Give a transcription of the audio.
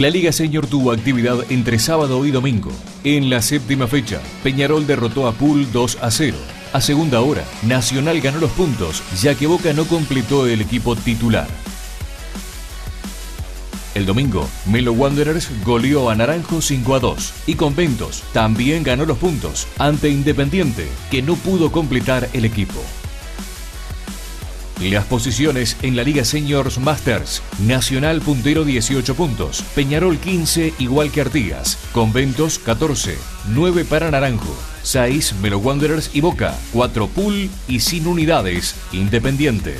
La Liga Senior tuvo actividad entre sábado y domingo. En la séptima fecha, Peñarol derrotó a Pool 2 a 0. A segunda hora, Nacional ganó los puntos, ya que Boca no completó el equipo titular. El domingo, Melo Wanderers goleó a Naranjo 5 a 2 y Conventos también ganó los puntos ante Independiente, que no pudo completar el equipo. Las posiciones en la Liga Seniors Masters. Nacional puntero 18 puntos. Peñarol 15 igual que Artigas. Conventos 14. 9 para Naranjo. 6 Melo Wanderers y Boca. 4 Pool y sin unidades Independiente.